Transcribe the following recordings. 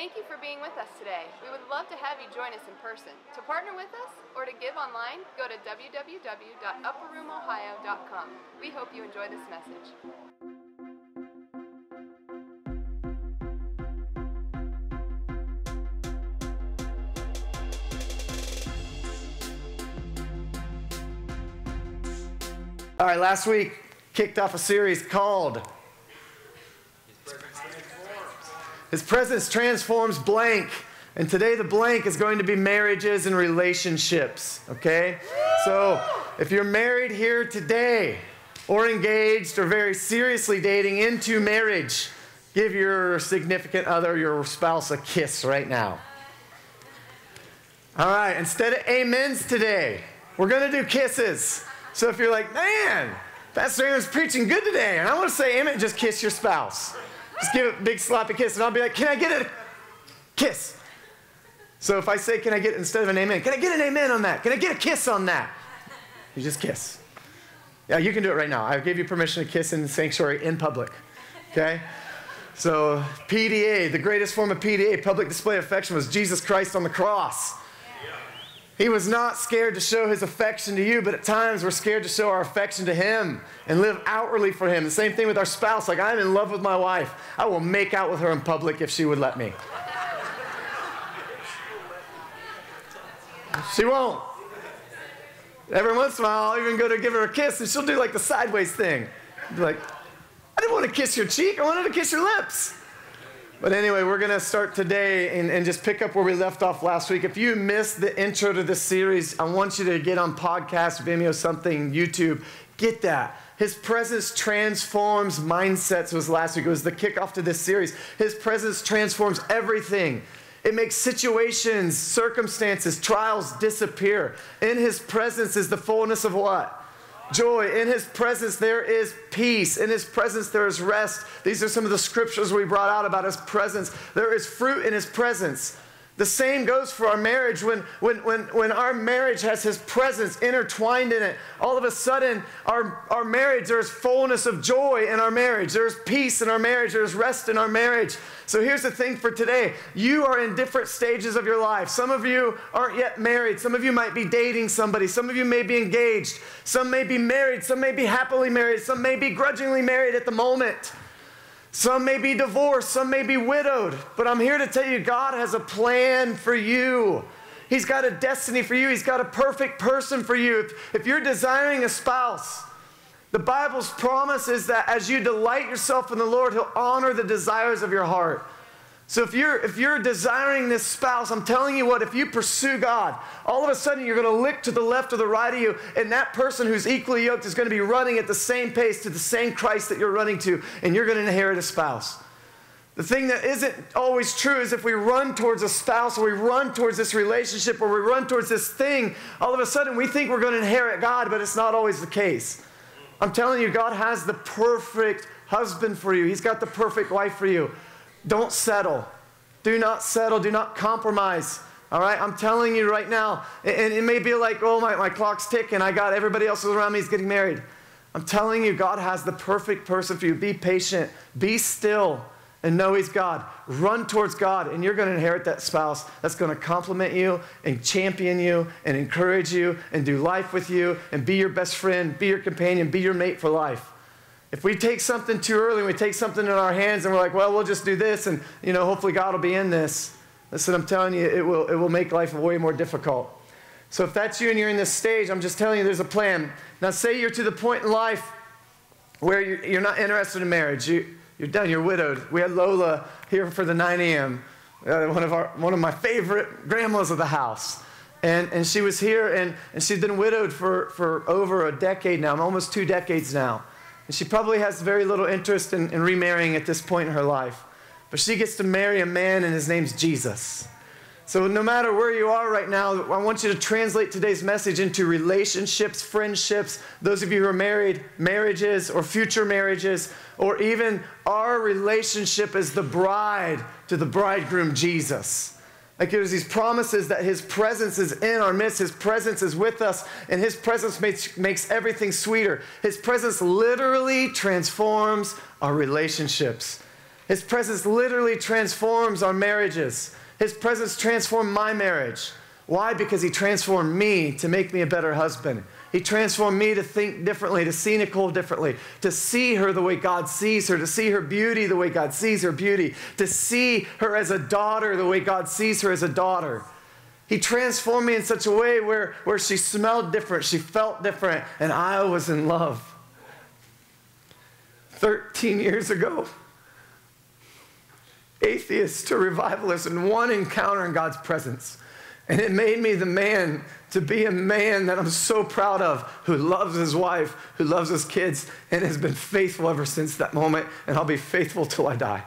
Thank you for being with us today. We would love to have you join us in person. To partner with us or to give online, go to www.upperroomohio.com. We hope you enjoy this message. All right, last week kicked off a series called His presence transforms blank. And today the blank is going to be marriages and relationships, okay? So if you're married here today, or engaged, or very seriously dating into marriage, give your significant other, your spouse, a kiss right now. All right, instead of amens today, we're going to do kisses. So if you're like, man, Pastor Aaron's preaching good today, and I want to say amen, just kiss your spouse. Just give it a big sloppy kiss, and I'll be like, can I get a kiss? So if I say, can I get, instead of an amen, can I get an amen on that? Can I get a kiss on that? You just kiss. Yeah, you can do it right now. I gave you permission to kiss in the sanctuary in public. Okay? So, PDA, the greatest form of PDA, public display of affection, was Jesus Christ on the cross. He was not scared to show his affection to you, but at times we're scared to show our affection to him and live outwardly for him. The same thing with our spouse. Like, I'm in love with my wife. I will make out with her in public if she would let me. She won't. Every once in a while, I'll even go to give her a kiss, and she'll do like the sideways thing. Be like, I didn't want to kiss your cheek, I wanted to kiss your lips. But anyway, we're going to start today and, and, just pick up where we left off last week. If you missed the intro to this series, I want you to get on podcast, Vimeo, something, YouTube. Get that. His presence transforms mindsets was last week. It was the kickoff to this series. His presence transforms everything. It makes situations, circumstances, trials disappear. In his presence is the fullness of what? Joy. In his presence, there is peace. In his presence, there is rest. These are some of the scriptures we brought out about his presence. There is fruit in his presence. The same goes for our marriage. When, when, when, when our marriage has His presence intertwined in it, all of a sudden, our, our marriage, there's fullness of joy in our marriage. There's peace in our marriage. There's rest in our marriage. So here's the thing for today you are in different stages of your life. Some of you aren't yet married. Some of you might be dating somebody. Some of you may be engaged. Some may be married. Some may be happily married. Some may be grudgingly married at the moment. Some may be divorced, some may be widowed, but I'm here to tell you God has a plan for you. He's got a destiny for you, He's got a perfect person for you. If, if you're desiring a spouse, the Bible's promise is that as you delight yourself in the Lord, He'll honor the desires of your heart. So if you're if you're desiring this spouse, I'm telling you what, if you pursue God, all of a sudden you're going to look to the left or the right of you, and that person who's equally yoked is going to be running at the same pace to the same Christ that you're running to, and you're going to inherit a spouse. The thing that isn't always true is if we run towards a spouse or we run towards this relationship or we run towards this thing, all of a sudden we think we're going to inherit God, but it's not always the case. I'm telling you, God has the perfect husband for you. He's got the perfect wife for you. Don't settle. Do not settle. Do not compromise. All right? I'm telling you right now, and it may be like, oh, my, my clock's ticking. I got everybody else around me is getting married. I'm telling you, God has the perfect person for you. Be patient. Be still and know He's God. Run towards God, and you're going to inherit that spouse that's going to compliment you and champion you and encourage you and do life with you and be your best friend, be your companion, be your mate for life. If we take something too early, and we take something in our hands and we're like, well, we'll just do this and, you know, hopefully God will be in this. Listen, I'm telling you, it will, it will make life way more difficult. So if that's you and you're in this stage, I'm just telling you there's a plan. Now, say you're to the point in life where you're, not interested in marriage. You, you're done, you're widowed. We had Lola here for the 9 a.m., uh, one, of our, one of my favorite grandmas of the house. And, and she was here, and, and she's been widowed for, for over a decade now, almost two decades now. And she probably has very little interest in, in remarrying at this point in her life. But she gets to marry a man, and his name's Jesus. So, no matter where you are right now, I want you to translate today's message into relationships, friendships, those of you who are married, marriages, or future marriages, or even our relationship as the bride to the bridegroom Jesus. Like there's these promises that His presence is in our midst, His presence is with us, and His presence makes, makes everything sweeter. His presence literally transforms our relationships. His presence literally transforms our marriages. His presence transformed my marriage. Why? Because He transformed me to make me a better husband. He transformed me to think differently, to see Nicole differently, to see her the way God sees her, to see her beauty the way God sees her beauty, to see her as a daughter the way God sees her as a daughter. He transformed me in such a way where, where she smelled different, she felt different, and I was in love. 13 years ago, atheist to revivalist in one encounter in God's presence. And it made me the man to be a man that I'm so proud of, who loves his wife, who loves his kids, and has been faithful ever since that moment. And I'll be faithful till I die.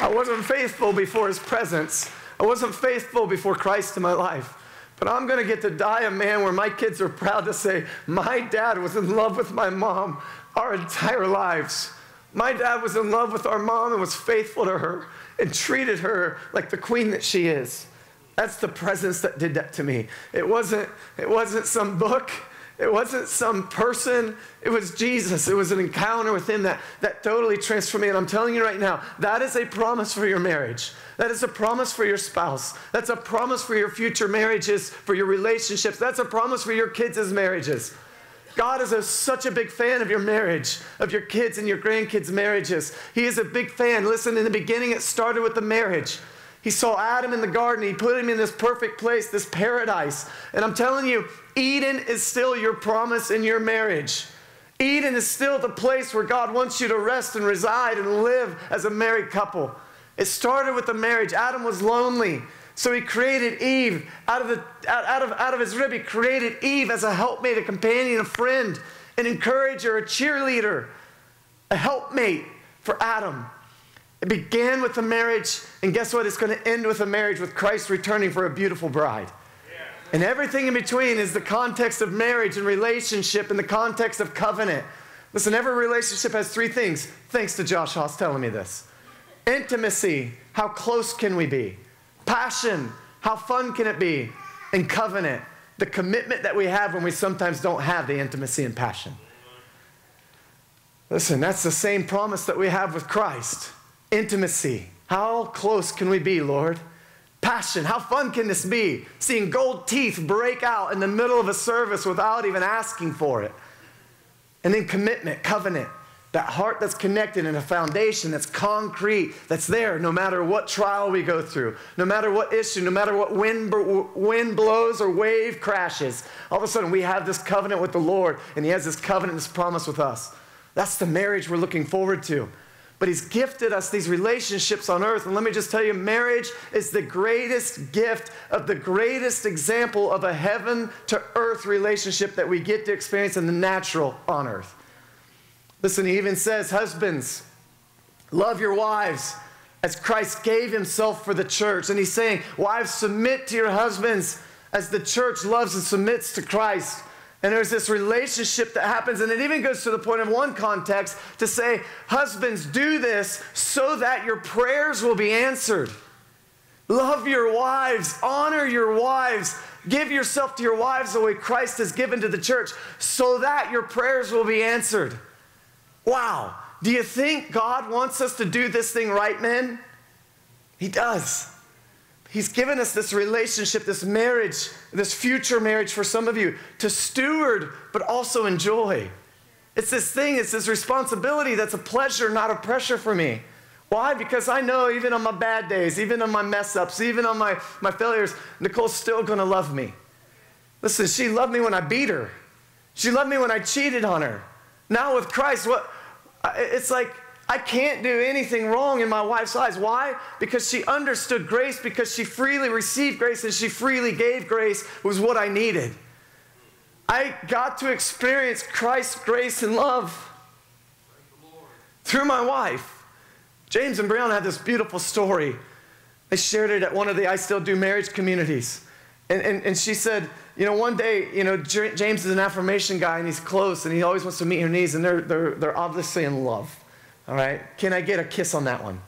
I wasn't faithful before his presence. I wasn't faithful before Christ in my life. But I'm going to get to die a man where my kids are proud to say, My dad was in love with my mom our entire lives. My dad was in love with our mom and was faithful to her and treated her like the queen that she is. That's the presence that did that to me. It wasn't, it wasn't some book. It wasn't some person. It was Jesus. It was an encounter with him that, that totally transformed me. And I'm telling you right now, that is a promise for your marriage. That is a promise for your spouse. That's a promise for your future marriages, for your relationships. That's a promise for your kids' marriages. God is a, such a big fan of your marriage, of your kids and your grandkids' marriages. He is a big fan. Listen, in the beginning, it started with the marriage. He saw Adam in the garden. He put him in this perfect place, this paradise. And I'm telling you, Eden is still your promise in your marriage. Eden is still the place where God wants you to rest and reside and live as a married couple. It started with the marriage. Adam was lonely. So he created Eve out of, the, out, of, out of his rib. He created Eve as a helpmate, a companion, a friend, an encourager, a cheerleader, a helpmate for Adam. It began with the marriage, and guess what? It's going to end with a marriage with Christ returning for a beautiful bride. And everything in between is the context of marriage and relationship in the context of covenant. Listen, every relationship has three things. Thanks to Josh Haas telling me this intimacy, how close can we be? Passion, how fun can it be? And covenant, the commitment that we have when we sometimes don't have the intimacy and passion. Listen, that's the same promise that we have with Christ. Intimacy. How close can we be, Lord? Passion. How fun can this be? Seeing gold teeth break out in the middle of a service without even asking for it. And then commitment, covenant. That heart that's connected and a foundation that's concrete, that's there no matter what trial we go through, no matter what issue, no matter what wind, wind blows or wave crashes. All of a sudden, we have this covenant with the Lord, and He has this covenant, this promise with us. That's the marriage we're looking forward to. But He's gifted us these relationships on earth. And let me just tell you, marriage is the greatest gift of the greatest example of a heaven to earth relationship that we get to experience in the natural on earth. Listen, he even says, Husbands, love your wives as Christ gave himself for the church. And he's saying, Wives, submit to your husbands as the church loves and submits to Christ. And there's this relationship that happens, and it even goes to the point of one context to say, Husbands, do this so that your prayers will be answered. Love your wives, honor your wives, give yourself to your wives the way Christ has given to the church so that your prayers will be answered. Wow. Do you think God wants us to do this thing right, men? He does. He's given us this relationship, this marriage, this future marriage for some of you to steward, but also enjoy. It's this thing, it's this responsibility that's a pleasure, not a pressure for me. Why? Because I know even on my bad days, even on my mess ups, even on my, my failures, Nicole's still gonna love me. Listen, she loved me when I beat her. She loved me when I cheated on her. Now with Christ, what it's like I can't do anything wrong in my wife's eyes. Why? Because she understood grace, because she freely received grace and she freely gave grace was what I needed. I got to experience Christ's grace and love through my wife. James and Brianna had this beautiful story. They shared it at one of the I Still Do marriage communities. And, and, and she said, you know, one day, you know, James is an affirmation guy and he's close and he always wants to meet her knees and they're, they're, they're obviously in love. All right? Can I get a kiss on that one?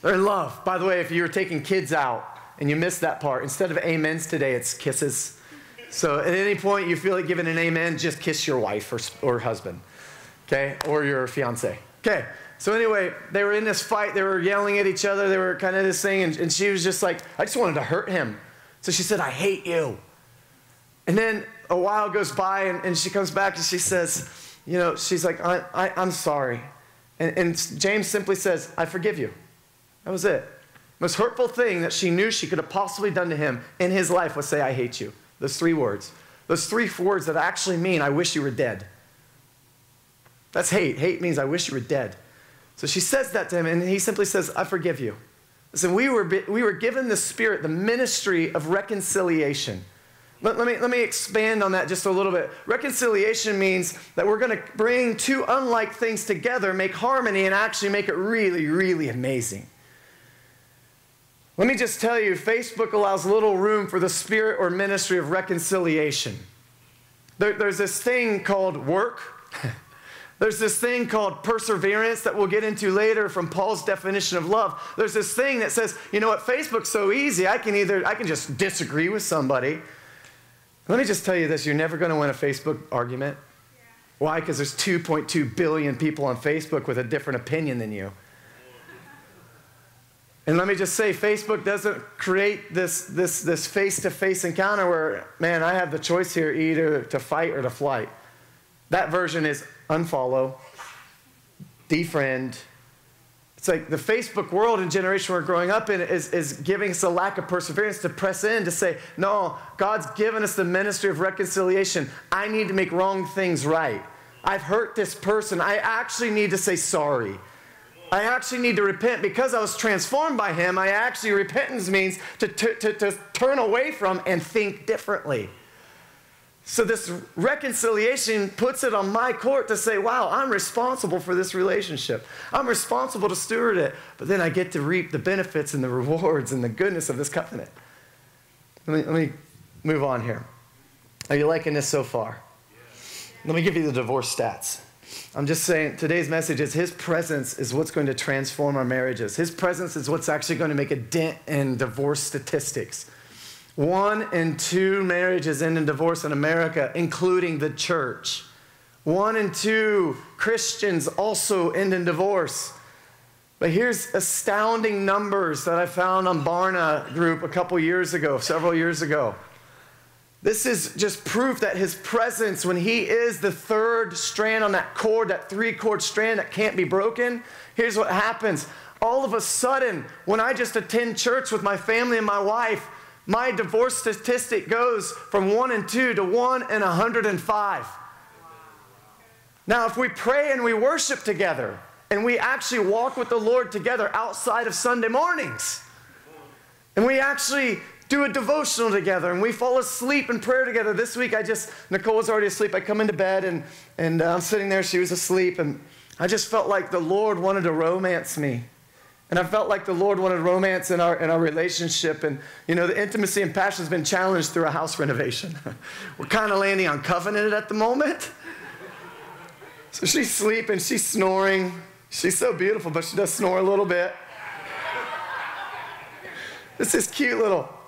They're in love. By the way, if you were taking kids out and you missed that part, instead of amens today, it's kisses. So at any point you feel like giving an amen, just kiss your wife or, or husband, okay? Or your fiance. Okay. So anyway, they were in this fight. They were yelling at each other. They were kind of this thing. And, and she was just like, I just wanted to hurt him. So she said, I hate you. And then a while goes by and, and she comes back and she says, you know, she's like, I, I, I'm sorry. And, and James simply says, I forgive you. That was it. Most hurtful thing that she knew she could have possibly done to him in his life was say, I hate you. Those three words. Those three words that actually mean, I wish you were dead. That's hate. Hate means, I wish you were dead. So she says that to him, and he simply says, I forgive you. Listen, we were, we were given the Spirit, the ministry of reconciliation. Let, let, me, let me expand on that just a little bit. Reconciliation means that we're going to bring two unlike things together, make harmony, and actually make it really, really amazing. Let me just tell you Facebook allows little room for the spirit or ministry of reconciliation. There, there's this thing called work. There's this thing called perseverance that we'll get into later from Paul's definition of love. There's this thing that says, you know what, Facebook's so easy. I can either I can just disagree with somebody. Let me just tell you this, you're never going to win a Facebook argument. Why? Because there's 2.2 billion people on Facebook with a different opinion than you. And let me just say, Facebook doesn't create this, this, this face-to-face encounter where, man, I have the choice here either to fight or to flight. That version is unfollow, defriend. It's like the Facebook world and generation we're growing up in is, is giving us a lack of perseverance to press in to say, no, God's given us the ministry of reconciliation. I need to make wrong things right. I've hurt this person. I actually need to say sorry. I actually need to repent because I was transformed by him. I actually, repentance means to, to, to, to turn away from and think differently. So, this reconciliation puts it on my court to say, wow, I'm responsible for this relationship. I'm responsible to steward it. But then I get to reap the benefits and the rewards and the goodness of this covenant. Let me, let me move on here. Are you liking this so far? Let me give you the divorce stats. I'm just saying today's message is His presence is what's going to transform our marriages. His presence is what's actually going to make a dent in divorce statistics. One in two marriages end in divorce in America, including the church. One in two Christians also end in divorce. But here's astounding numbers that I found on Barna Group a couple years ago, several years ago. This is just proof that his presence, when he is the third strand on that cord, that three cord strand that can't be broken, here's what happens. All of a sudden, when I just attend church with my family and my wife, my divorce statistic goes from one and two to one and 105. Now, if we pray and we worship together and we actually walk with the Lord together outside of Sunday mornings, and we actually do a devotional together and we fall asleep in prayer together. This week, I just, Nicole was already asleep. I come into bed and, and I'm sitting there, she was asleep, and I just felt like the Lord wanted to romance me. And I felt like the Lord wanted romance in our, in our relationship. And, you know, the intimacy and passion has been challenged through a house renovation. We're kind of landing on covenant at the moment. So she's sleeping, she's snoring. She's so beautiful, but she does snore a little bit. This is cute little.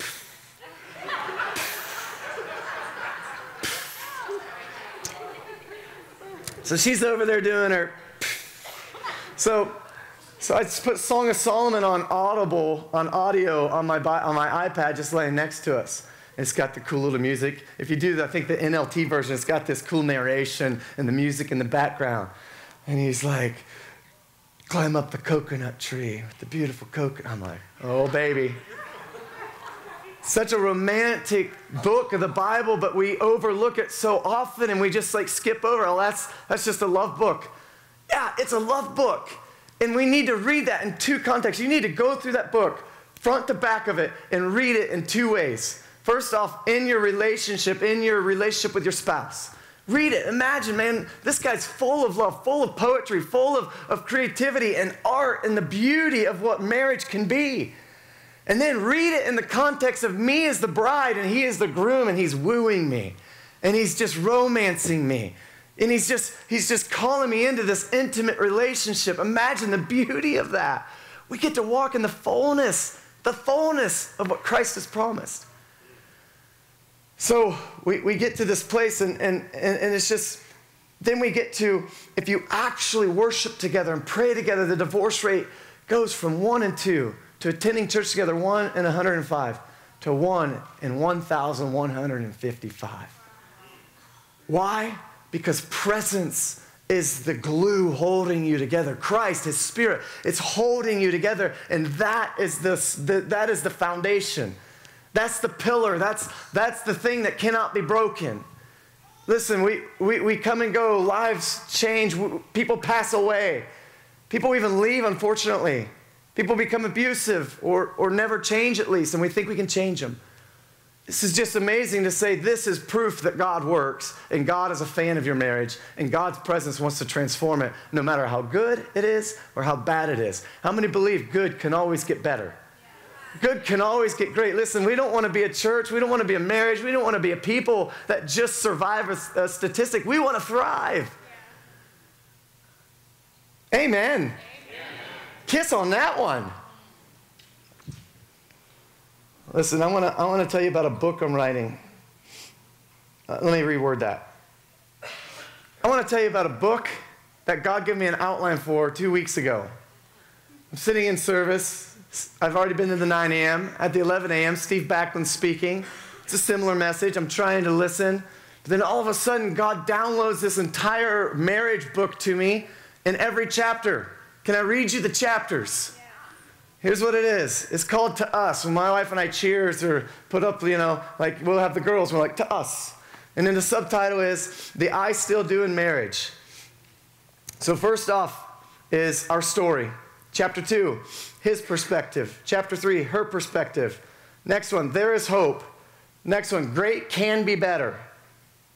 So she's over there doing her. So, so I just put Song of Solomon on Audible, on audio, on my, on my iPad, just laying next to us. It's got the cool little music. If you do, I think the NLT version, it's got this cool narration and the music in the background. And he's like, climb up the coconut tree with the beautiful coconut. I'm like, oh, baby. Such a romantic book of the Bible, but we overlook it so often and we just like skip over. Oh, that's, that's just a love book. Yeah, it's a love book. And we need to read that in two contexts. You need to go through that book, front to back of it, and read it in two ways. First off, in your relationship, in your relationship with your spouse. Read it. Imagine, man, this guy's full of love, full of poetry, full of, of creativity and art and the beauty of what marriage can be. And then read it in the context of me as the bride and he is the groom and he's wooing me and he's just romancing me. And he's just he's just calling me into this intimate relationship. Imagine the beauty of that. We get to walk in the fullness, the fullness of what Christ has promised. So we, we get to this place, and, and, and, it's just, then we get to if you actually worship together and pray together, the divorce rate goes from one and two to attending church together, one and 105, to one and 1,155. Why? Because presence is the glue holding you together. Christ, His Spirit, it's holding you together, and that is the, the, that is the foundation. That's the pillar. That's, that's the thing that cannot be broken. Listen, we, we, we come and go, lives change, people pass away, people even leave, unfortunately. People become abusive or, or never change at least, and we think we can change them. This is just amazing to say this is proof that God works and God is a fan of your marriage and God's presence wants to transform it no matter how good it is or how bad it is. How many believe good can always get better? Good can always get great. Listen, we don't want to be a church. We don't want to be a marriage. We don't want to be a people that just survive a, a statistic. We want to thrive. Amen. Amen. Kiss on that one. Listen, I want to I wanna tell you about a book I'm writing. Uh, let me reword that. I want to tell you about a book that God gave me an outline for two weeks ago. I'm sitting in service. I've already been to the 9 a.m. At the 11 a.m., Steve Backlund speaking. It's a similar message. I'm trying to listen. But then all of a sudden, God downloads this entire marriage book to me in every chapter. Can I read you the chapters? Here's what it is. It's called To Us. When my wife and I cheers or put up, you know, like we'll have the girls, we're like, To Us. And then the subtitle is The I Still Do in Marriage. So, first off is our story. Chapter 2, his perspective. Chapter 3, her perspective. Next one, there is hope. Next one, great can be better.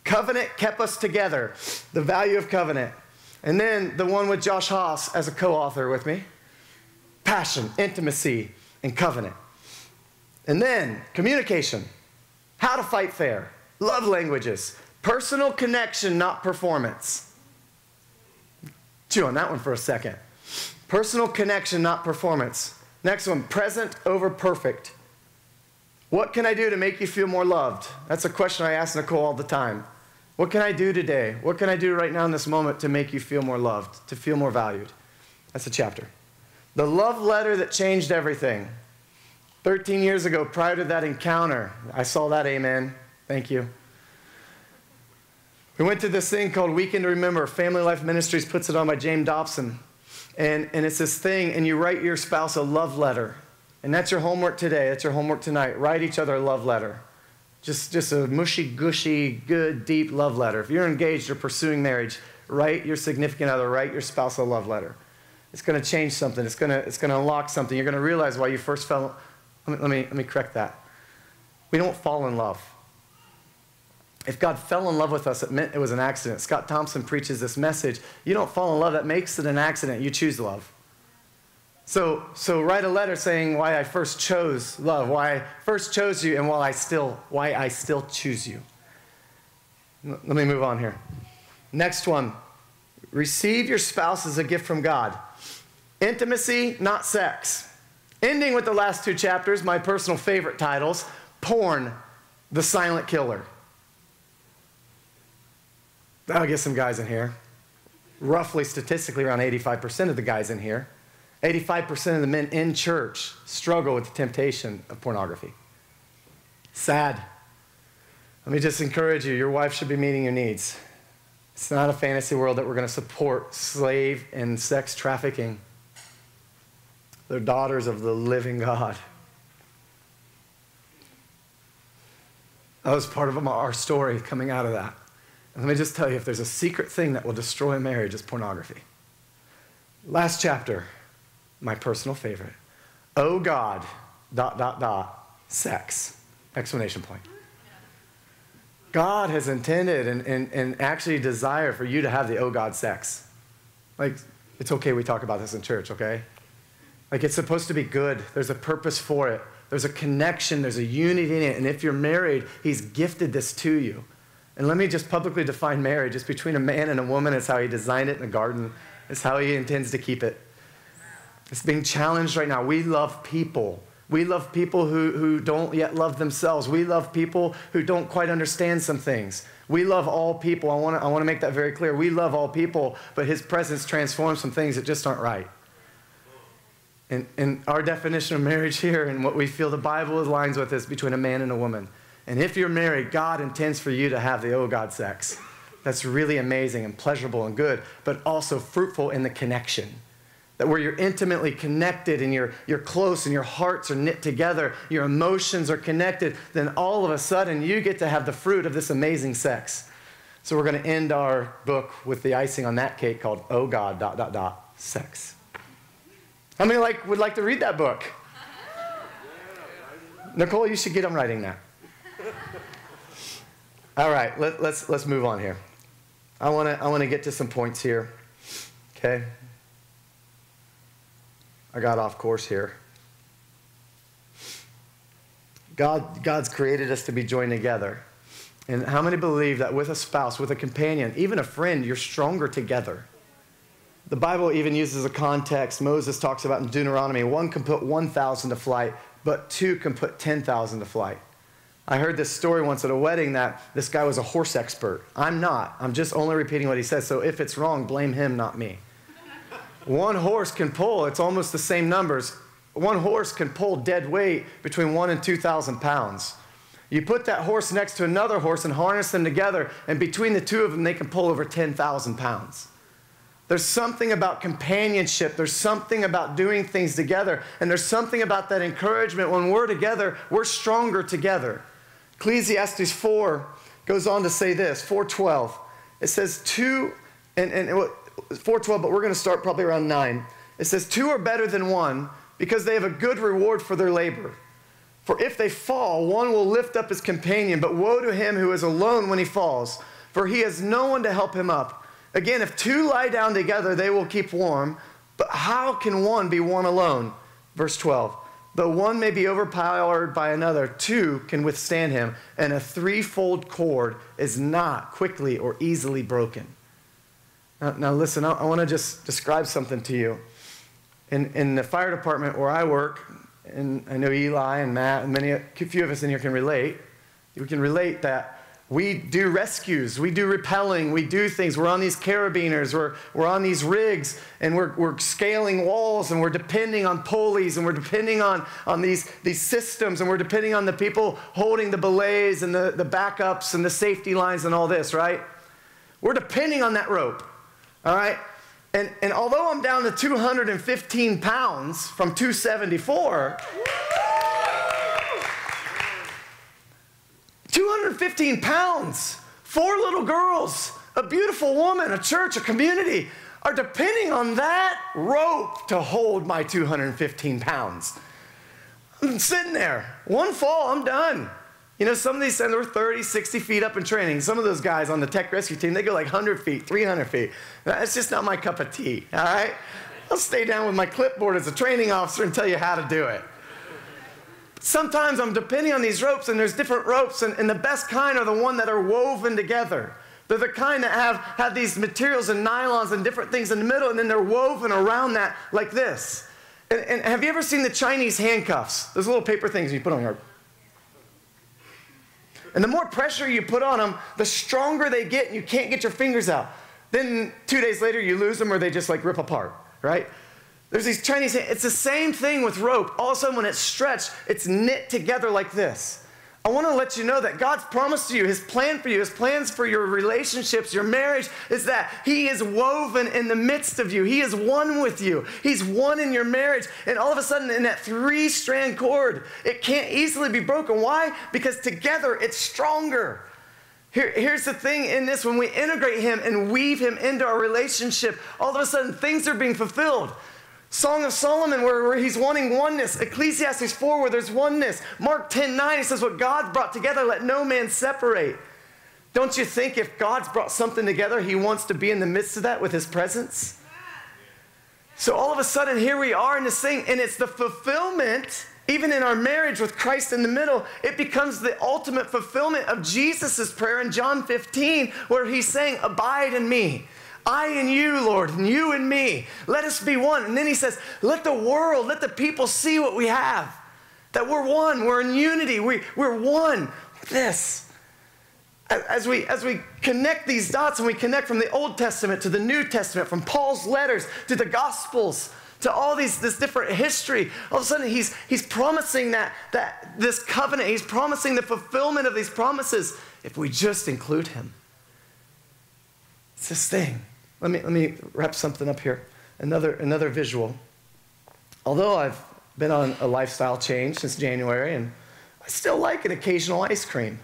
Covenant kept us together. The value of covenant. And then the one with Josh Haas as a co author with me passion, intimacy, and covenant. And then communication, how to fight fair, love languages, personal connection, not performance. Chew on that one for a second. Personal connection, not performance. Next one, present over perfect. What can I do to make you feel more loved? That's a question I ask Nicole all the time. What can I do today? What can I do right now in this moment to make you feel more loved, to feel more valued? That's a chapter. The love letter that changed everything. 13 years ago, prior to that encounter, I saw that, amen. Thank you. We went to this thing called Weekend to Remember. Family Life Ministries puts it on by James Dobson. And, and it's this thing, and you write your spouse a love letter. And that's your homework today. That's your homework tonight. Write each other a love letter. Just, just a mushy, gushy, good, deep love letter. If you're engaged or pursuing marriage, write your significant other, write your spouse a love letter. It's going to change something. It's going to, it's going to unlock something. You're going to realize why you first fell. Let me, let, me, let me correct that. We don't fall in love. If God fell in love with us, it meant it was an accident. Scott Thompson preaches this message. You don't fall in love, that makes it an accident. You choose love. So, so write a letter saying why I first chose love, why I first chose you, and why I still, why I still choose you. Let me move on here. Next one. Receive your spouse as a gift from God. Intimacy, not sex. Ending with the last two chapters, my personal favorite titles Porn, the Silent Killer. I'll get some guys in here. Roughly, statistically, around 85% of the guys in here, 85% of the men in church struggle with the temptation of pornography. Sad. Let me just encourage you your wife should be meeting your needs. It's not a fantasy world that we're going to support slave and sex trafficking. They're daughters of the living God. That was part of our story coming out of that. And let me just tell you if there's a secret thing that will destroy marriage, it's pornography. Last chapter, my personal favorite. Oh God, dot, dot, dot, sex. Explanation point. God has intended and, and, and actually desire for you to have the oh God sex. Like, it's okay we talk about this in church, okay? Like it's supposed to be good. There's a purpose for it. There's a connection, there's a unity in it. And if you're married, he's gifted this to you. And let me just publicly define marriage. It's between a man and a woman. It's how he designed it in the garden. It's how he intends to keep it. It's being challenged right now. We love people. We love people who, who don't yet love themselves. We love people who don't quite understand some things. We love all people. I want to I wanna make that very clear. We love all people, but His presence transforms some things that just aren't right. And, and our definition of marriage here and what we feel the Bible aligns with is between a man and a woman. And if you're married, God intends for you to have the oh God sex. That's really amazing and pleasurable and good, but also fruitful in the connection. That where you're intimately connected and you're, you're close and your hearts are knit together, your emotions are connected, then all of a sudden you get to have the fruit of this amazing sex. So we're going to end our book with the icing on that cake called Oh God, dot, dot, dot, sex. How many like, would like to read that book? Nicole, you should get them writing that. All right, let, let's, let's move on here. I want to I wanna get to some points here. Okay? I got off course here. God, God's created us to be joined together. And how many believe that with a spouse, with a companion, even a friend, you're stronger together? The Bible even uses a context. Moses talks about in Deuteronomy one can put 1,000 to flight, but two can put 10,000 to flight. I heard this story once at a wedding that this guy was a horse expert. I'm not. I'm just only repeating what he says. So if it's wrong, blame him, not me. One horse can pull, it's almost the same numbers. One horse can pull dead weight between one and 2,000 pounds. You put that horse next to another horse and harness them together, and between the two of them, they can pull over 10,000 pounds. There's something about companionship. There's something about doing things together. And there's something about that encouragement. When we're together, we're stronger together. Ecclesiastes 4 goes on to say this 412. It says, two, and, and 412, but we're going to start probably around 9. It says, two are better than one because they have a good reward for their labor. For if they fall, one will lift up his companion, but woe to him who is alone when he falls, for he has no one to help him up. Again, if two lie down together, they will keep warm. But how can one be one alone? Verse 12. Though one may be overpowered by another, two can withstand him, and a threefold cord is not quickly or easily broken. Now, now listen, I, I want to just describe something to you. In, in the fire department where I work, and I know Eli and Matt and many, a few of us in here can relate, we can relate that we do rescues, we do rappelling, we do things. We're on these carabiners, we're, we're on these rigs, and we're, we're scaling walls, and we're depending on pulleys, and we're depending on, on these, these systems, and we're depending on the people holding the belays and the, the backups and the safety lines and all this, right? We're depending on that rope, all right? And, and although I'm down to 215 pounds from 274, 215 pounds, four little girls, a beautiful woman, a church, a community are depending on that rope to hold my 215 pounds. I'm sitting there. One fall, I'm done. You know, some of these they're 30, 60 feet up in training. Some of those guys on the tech rescue team, they go like 100 feet, 300 feet. That's just not my cup of tea, all right? I'll stay down with my clipboard as a training officer and tell you how to do it. Sometimes I'm depending on these ropes, and there's different ropes, and, and the best kind are the one that are woven together. They're the kind that have, have these materials and nylons and different things in the middle, and then they're woven around that like this. And, and have you ever seen the Chinese handcuffs? Those little paper things you put on your. And the more pressure you put on them, the stronger they get, and you can't get your fingers out. Then two days later, you lose them, or they just like rip apart, right? There's these Chinese, it's the same thing with rope. All of a sudden, when it's stretched, it's knit together like this. I want to let you know that God's promise to you, His plan for you, His plans for your relationships, your marriage, is that He is woven in the midst of you. He is one with you. He's one in your marriage. And all of a sudden, in that three strand cord, it can't easily be broken. Why? Because together it's stronger. Here, here's the thing in this when we integrate Him and weave Him into our relationship, all of a sudden things are being fulfilled. Song of Solomon, where, where, he's wanting oneness. Ecclesiastes 4, where there's oneness. Mark 10 9, he says, What God brought together, let no man separate. Don't you think if God's brought something together, he wants to be in the midst of that with his presence? So all of a sudden, here we are in this thing, and it's the fulfillment, even in our marriage with Christ in the middle, it becomes the ultimate fulfillment of Jesus' prayer in John 15, where he's saying, Abide in me. I and you, Lord, and you and me. Let us be one. And then he says, Let the world, let the people see what we have. That we're one, we're in unity, we, we're one. This. As we, as we connect these dots and we connect from the Old Testament to the New Testament, from Paul's letters to the Gospels, to all these this different history all of a sudden he's he's promising that that this covenant he's promising the fulfillment of these promises if we just include him it's this thing let me let me wrap something up here. Another another visual. Although i've been on a lifestyle change since january and i still like an occasional ice cream.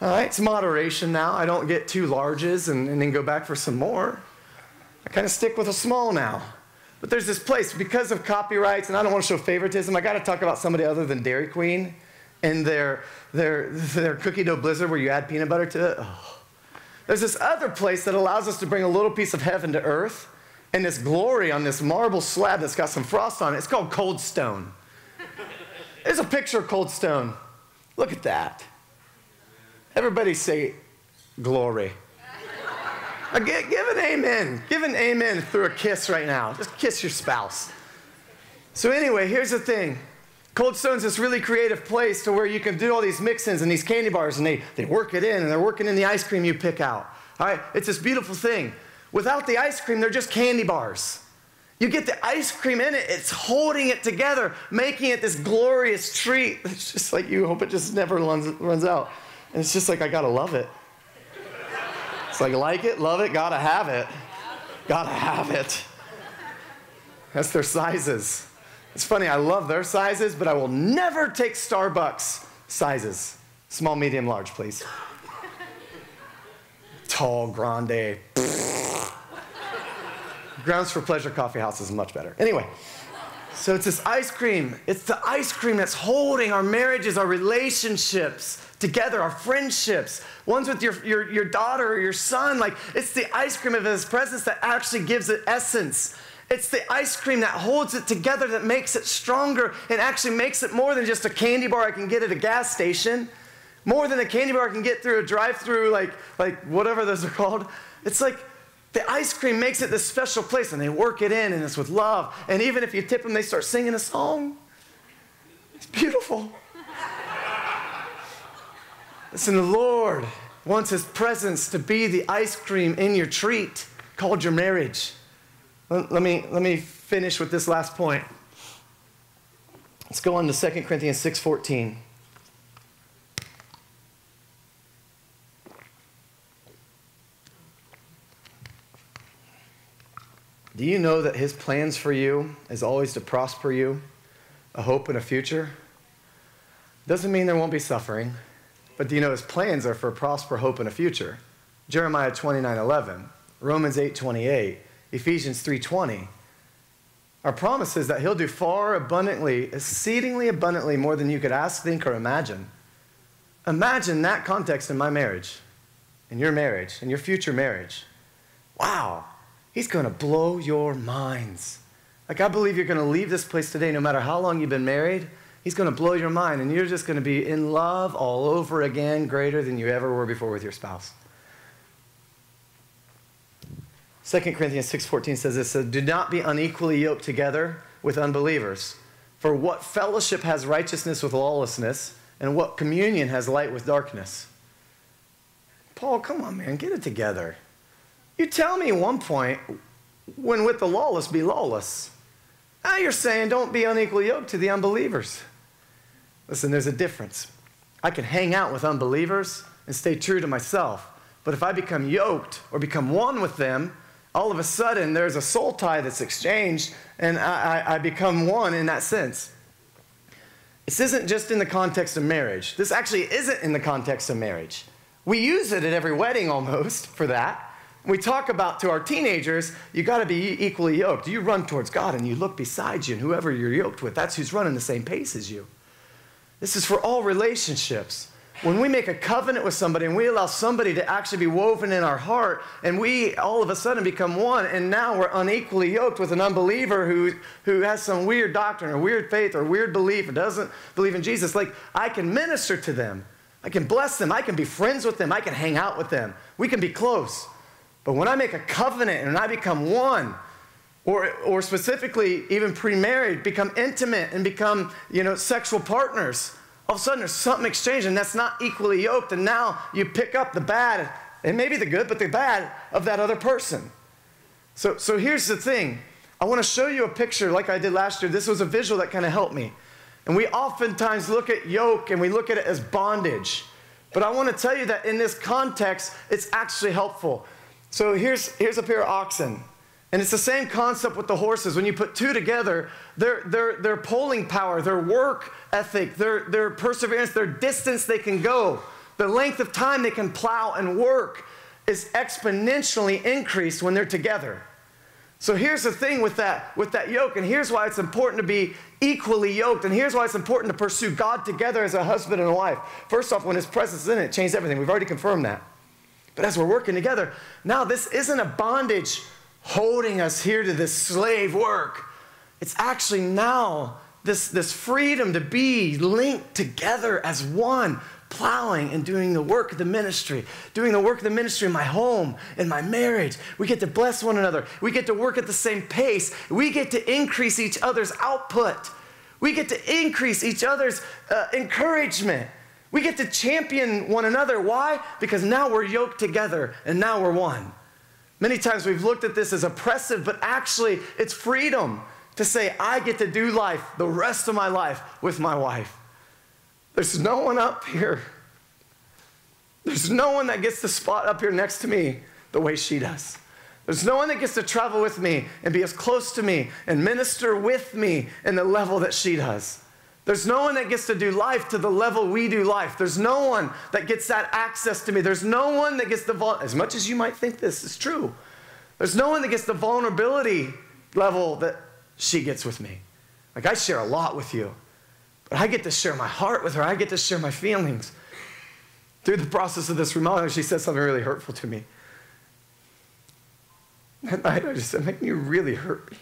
All right it's moderation now. I don't get two larges and, and then go back for some more. I kind of stick with a small now. But there's this place, because of copyrights, and I don't want to show favoritism, I got to talk about somebody other than Dairy Queen and their, their, their cookie dough blizzard where you add peanut butter to it. Oh. There's this other place that allows us to bring a little piece of heaven to earth and this glory on this marble slab that's got some frost on it. It's called Cold Stone. There's a picture of Cold Stone. Look at that. Everybody say glory. Give, give an amen. Give an amen through a kiss right now. Just kiss your spouse. So, anyway, here's the thing Cold Stone's this really creative place to where you can do all these mix-ins and these candy bars, and they, they work it in, and they're working in the ice cream you pick out. All right? It's this beautiful thing. Without the ice cream, they're just candy bars. You get the ice cream in it, it's holding it together, making it this glorious treat. It's just like you hope it just never runs, runs out. And it's just like, I gotta love it. It's like, like it, love it, gotta have it. Gotta have it. That's their sizes. It's funny, I love their sizes, but I will never take Starbucks sizes. Small, medium, large, please. Tall, grande. Grounds for Pleasure Coffee House is much better. Anyway, so it's this ice cream. It's the ice cream that's holding our marriages, our relationships together, our friendships, ones with your, your, your daughter or your son. Like, it's the ice cream of his presence that actually gives it essence. It's the ice cream that holds it together, that makes it stronger, and actually makes it more than just a candy bar I can get at a gas station, more than a candy bar I can get through a drive through, like, like whatever those are called. It's like the ice cream makes it this special place, and they work it in, and it's with love. And even if you tip them, they start singing a song. It's beautiful. Listen, the Lord wants His presence to be the ice cream in your treat called your marriage. Let, me, let me finish with this last point. Let's go on to 2 Corinthians 6.14. Do you know that his plans for you is always to prosper you, a hope and a future? Doesn't mean there won't be suffering. But do you know his plans are for prosper, hope, and a future? Jeremiah 29 11, Romans 8 28, Ephesians 3:20, Our promise is that he'll do far abundantly, exceedingly abundantly more than you could ask, think, or imagine. Imagine that context in my marriage, in your marriage, in your future marriage. Wow, he's going to blow your minds. Like, I believe you're going to leave this place today, no matter how long you've been married, He's going to blow your mind, and you're just going to be in love all over again, greater than you ever were before with your spouse. 2 Corinthians 6:14 says this, so "Do not be unequally yoked together with unbelievers. For what fellowship has righteousness with lawlessness, and what communion has light with darkness?" Paul, come on, man, get it together. You tell me one point, when with the lawless be lawless. Now you're saying don't be unequally yoked to the unbelievers. Listen, there's a difference. I can hang out with unbelievers and stay true to myself. But if I become yoked or become one with them, all of a sudden there's a soul tie that's exchanged and I, I, become one in that sense. This isn't just in the context of marriage. This actually isn't in the context of marriage. We use it at every wedding almost for that. We talk about to our teenagers, you got to be equally yoked. You run towards God and you look beside you, and whoever you're yoked with, that's who's running the same pace as you. This is for all relationships. When we make a covenant with somebody and we allow somebody to actually be woven in our heart, and we all of a sudden become one, and now we're unequally yoked with an unbeliever who, who has some weird doctrine or weird faith or weird belief or doesn't believe in Jesus, like I can minister to them. I can bless them. I can be friends with them. I can hang out with them. We can be close. But when I make a covenant and I become one, or, or specifically even pre-married, become intimate and become, you know, sexual partners. All of a sudden there's something exchanged and that's not equally yoked. And now you pick up the bad and maybe the good, but the bad of that other person. So, so here's the thing. I want to show you a picture like I did last year. This was a visual that kind of helped me. And we oftentimes look at yoke and we look at it as bondage. But I want to tell you that in this context, it's actually helpful. So here's, here's a pair of oxen. And it's the same concept with the horses. When you put two together, their, their, their pulling power, their work ethic, their, their perseverance, their distance they can go, the length of time they can plow and work is exponentially increased when they're together. So here's the thing with that, with that yoke, and here's why it's important to be equally yoked, and here's why it's important to pursue God together as a husband and a wife. First off, when His presence is in it, it changed everything. We've already confirmed that. But as we're working together, now this isn't a bondage holding us here to this slave work. It's actually now this, this freedom to be linked together as one, plowing and doing the work of the ministry, doing the work of the ministry in my home, in my marriage. We get to bless one another. We get to work at the same pace. We get to increase each other's output. We get to increase each other's uh, encouragement. We get to champion one another. Why? Because now we're yoked together and now we're one. Many times we've looked at this as oppressive, but actually it's freedom to say, I get to do life the rest of my life with my wife. There's no one up here. There's no one that gets the spot up here next to me the way she does. There's no one that gets to travel with me and be as close to me and minister with me in the level that she does. There's no one that gets to do life to the level we do life. There's no one that gets that access to me. There's no one that gets the, as much as you might think this is true, there's no one that gets the vulnerability level that she gets with me. Like I share a lot with you. But I get to share my heart with her. I get to share my feelings. Through the process of this remodeling, she said something really hurtful to me. That night, I just said, make you really hurt me.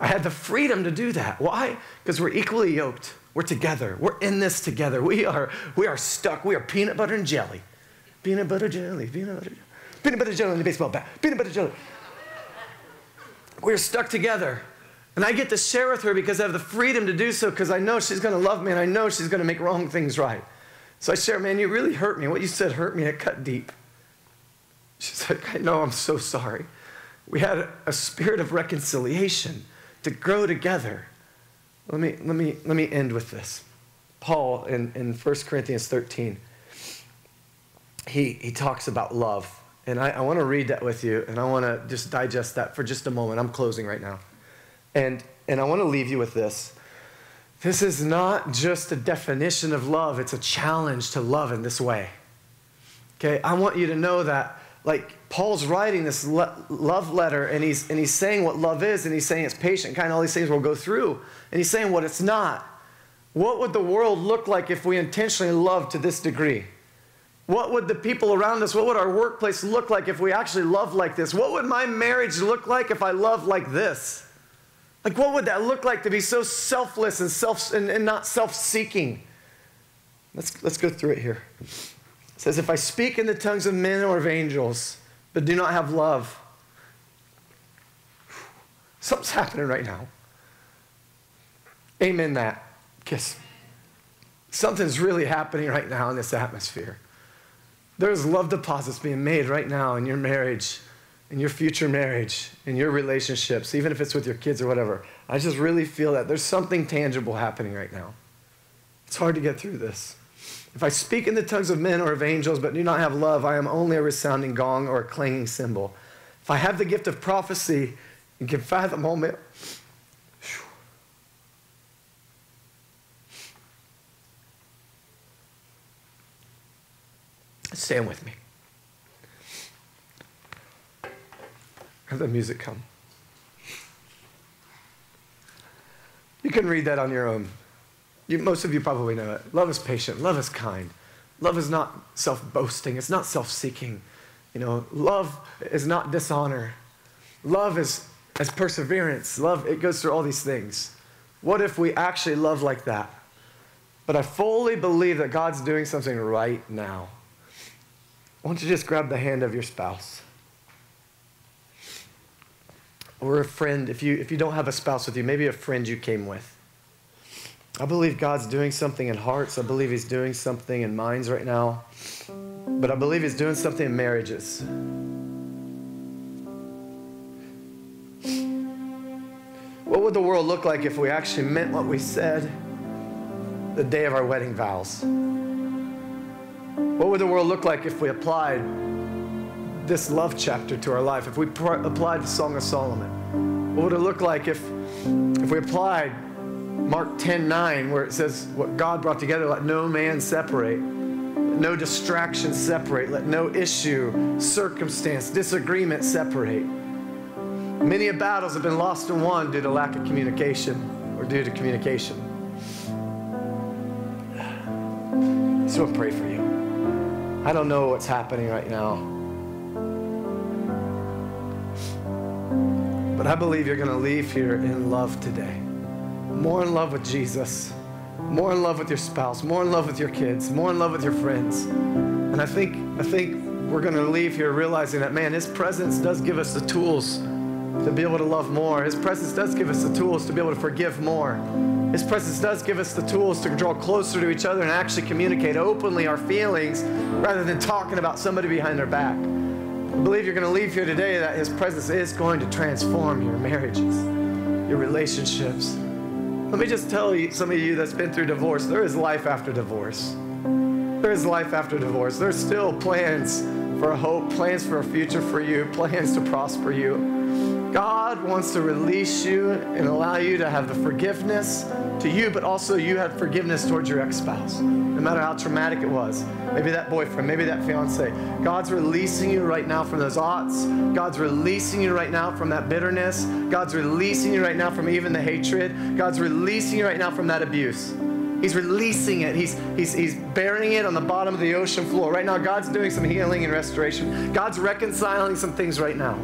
I had the freedom to do that. Why? Because we're equally yoked. We're together. We're in this together. We are, we are stuck. We are peanut butter and jelly. Peanut butter jelly, peanut butter jelly. Peanut butter jelly in the baseball bat. Peanut butter jelly. We're stuck together. And I get to share with her because I have the freedom to do so because I know she's going to love me and I know she's going to make wrong things right. So I share, man, you really hurt me. What you said hurt me. It cut deep. She said, I know, I'm so sorry. We had a spirit of reconciliation to grow together. Let me, let me, let me end with this. Paul in, in 1 Corinthians 13, he, he talks about love. And I, I want to read that with you, and I want to just digest that for just a moment. I'm closing right now. And, and I want to leave you with this. This is not just a definition of love, it's a challenge to love in this way. Okay, I want you to know that, like, Paul's writing this love letter, and he's, and he's saying what love is, and he's saying it's patient, kind of all these things we'll go through, and he's saying what it's not. What would the world look like if we intentionally loved to this degree? What would the people around us, what would our workplace look like if we actually loved like this? What would my marriage look like if I loved like this? Like, what would that look like to be so selfless and, self, and, and not self seeking? Let's, let's go through it here. It says, If I speak in the tongues of men or of angels, but do not have love, something's happening right now. Amen that. Kiss. Something's really happening right now in this atmosphere. There's love deposits being made right now in your marriage in your future marriage, in your relationships, even if it's with your kids or whatever. I just really feel that there's something tangible happening right now. It's hard to get through this. If I speak in the tongues of men or of angels but do not have love, I am only a resounding gong or a clanging cymbal. If I have the gift of prophecy and can fathom all men, stand with me. Have the music come. You can read that on your own. You, most of you probably know it. Love is patient. Love is kind. Love is not self-boasting. It's not self-seeking. You know, love is not dishonor. Love is as perseverance. Love, it goes through all these things. What if we actually love like that? But I fully believe that God's doing something right now. Why don't you just grab the hand of your spouse? or a friend, if you, if you don't have a spouse with you, maybe a friend you came with. I believe God's doing something in hearts. I believe He's doing something in minds right now. But I believe He's doing something in marriages. What would the world look like if we actually meant what we said the day of our wedding vows? What would the world look like if we applied this love chapter to our life, if we applied the Song of Solomon? What would it look like if, if we applied Mark 10 9, where it says, What God brought together, let no man separate, no distraction separate, let no issue, circumstance, disagreement separate. Many of battles have been lost and won due to lack of communication or due to communication. So I pray for you. I don't know what's happening right now. But I believe you're going to leave here in love today. More in love with Jesus, more in love with your spouse, more in love with your kids, more in love with your friends. And I think, I think we're going to leave here realizing that, man, His presence does give us the tools to be able to love more. His presence does give us the tools to be able to forgive more. His presence does give us the tools to draw closer to each other and actually communicate openly our feelings rather than talking about somebody behind their back. I believe you're going to leave here today that His presence is going to transform your marriages, your relationships. Let me just tell you, some of you that's been through divorce, there is life after divorce. There is life after divorce. There's still plans for hope, plans for a future for you, plans to prosper you. God wants to release you and allow you to have the forgiveness to you, but also you have forgiveness towards your ex spouse, no matter how traumatic it was. Maybe that boyfriend, maybe that fiance. God's releasing you right now from those oughts. God's releasing you right now from that bitterness. God's releasing you right now from even the hatred. God's releasing you right now from that abuse. He's releasing it. He's, he's, he's burying it on the bottom of the ocean floor. Right now, God's doing some healing and restoration. God's reconciling some things right now.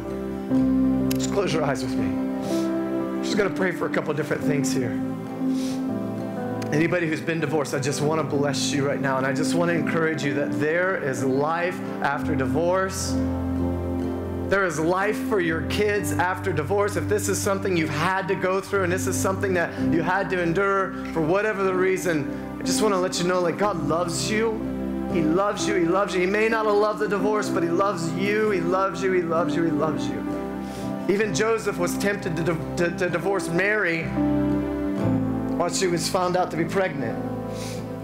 Close your eyes with me. I'm just going to pray for a couple different things here. Anybody who's been divorced, I just want to bless you right now. And I just want to encourage you that there is life after divorce. There is life for your kids after divorce. If this is something you've had to go through and this is something that you had to endure for whatever the reason, I just want to let you know like God loves you. He loves you. He loves you. He may not have loved the divorce, but He loves you. He loves you. He loves you. He loves you. Even Joseph was tempted to, to, to divorce Mary while she was found out to be pregnant.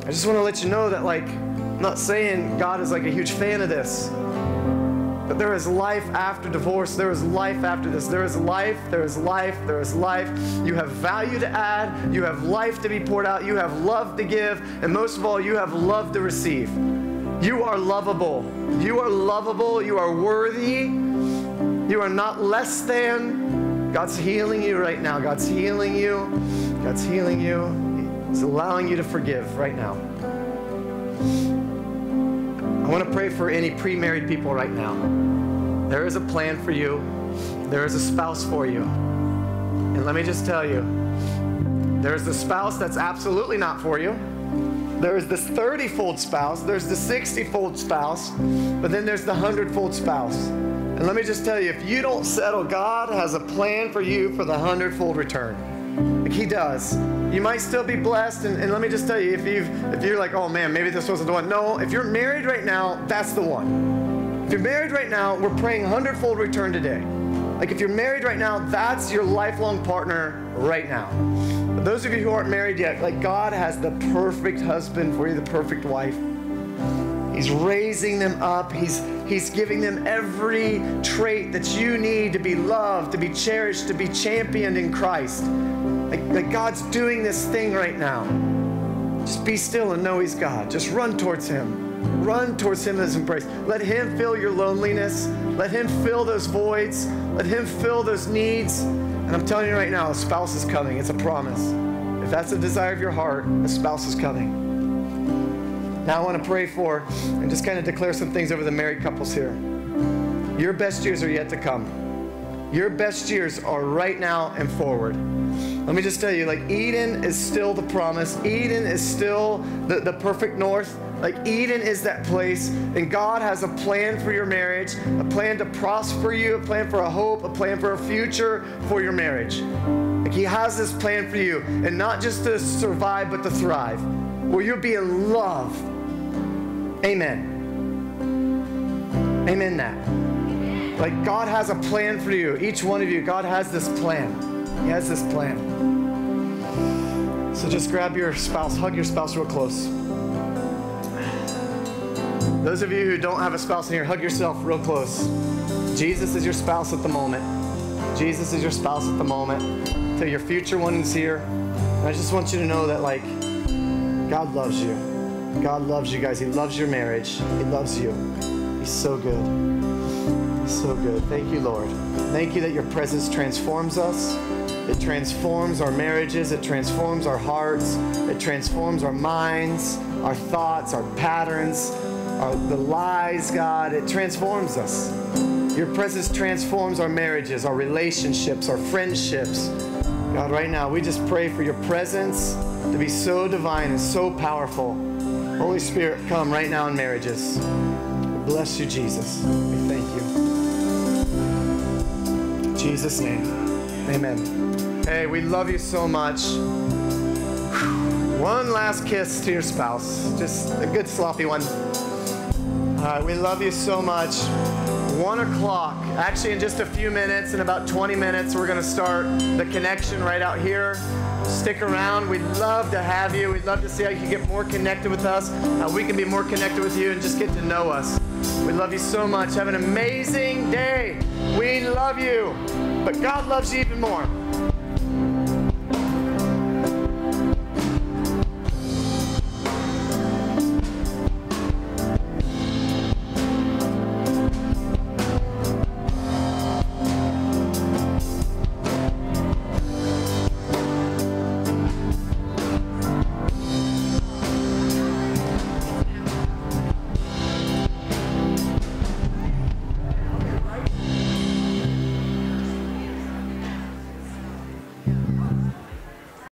I just want to let you know that, like, I'm not saying God is like a huge fan of this, but there is life after divorce. There is life after this. There is life, there is life, there is life. You have value to add, you have life to be poured out, you have love to give, and most of all, you have love to receive. You are lovable. You are lovable. You are worthy. You are not less than. God's healing you right now. God's healing you. God's healing you. He's allowing you to forgive right now. I want to pray for any pre married people right now. There is a plan for you, there is a spouse for you. And let me just tell you there's the spouse that's absolutely not for you. There's this 30 fold spouse, there's the 60 fold spouse, but then there's the 100 fold spouse. And let me just tell you, if you don't settle, God has a plan for you for the hundredfold return. Like He does. You might still be blessed, and, and let me just tell you, if you if you're like, oh man, maybe this wasn't the one. No, if you're married right now, that's the one. If you're married right now, we're praying hundredfold return today. Like if you're married right now, that's your lifelong partner right now. But those of you who aren't married yet, like God has the perfect husband for you, the perfect wife. He's raising them up. He's, he's giving them every trait that you need to be loved, to be cherished, to be championed in Christ. Like, like God's doing this thing right now. Just be still and know He's God. Just run towards Him. Run towards Him in His embrace. Let Him fill your loneliness. Let Him fill those voids. Let Him fill those needs. And I'm telling you right now, a spouse is coming. It's a promise. If that's the desire of your heart, a spouse is coming. Now I want to pray for and just kind of declare some things over the married couples here. Your best years are yet to come. Your best years are right now and forward. Let me just tell you, like Eden is still the promise. Eden is still the, the perfect north. Like Eden is that place, and God has a plan for your marriage, a plan to prosper you, a plan for a hope, a plan for a future for your marriage. Like He has this plan for you, and not just to survive, but to thrive, where you'll be in love. Amen. Amen. That. Like God has a plan for you. Each one of you, God has this plan. He has this plan. So just grab your spouse, hug your spouse real close. Those of you who don't have a spouse in here, hug yourself real close. Jesus is your spouse at the moment. Jesus is your spouse at the moment. Till your future one is here. And I just want you to know that, like, God loves you. God loves you guys. He loves your marriage. He loves you. He's so good. So good. Thank you, Lord. Thank you that your presence transforms us. It transforms our marriages. It transforms our hearts. It transforms our minds, our thoughts, our patterns, our, the lies, God. It transforms us. Your presence transforms our marriages, our relationships, our friendships. God, right now, we just pray for your presence to be so divine and so powerful. Holy Spirit, come right now in marriages. We bless you, Jesus. We thank you. In Jesus' name, amen. Hey, we love you so much. One last kiss to your spouse. Just a good sloppy one. All right, we love you so much. One o'clock, actually, in just a few minutes, in about 20 minutes, we're going to start the connection right out here. Stick around. We'd love to have you. We'd love to see how you can get more connected with us, how we can be more connected with you, and just get to know us. We love you so much. Have an amazing day. We love you, but God loves you even more.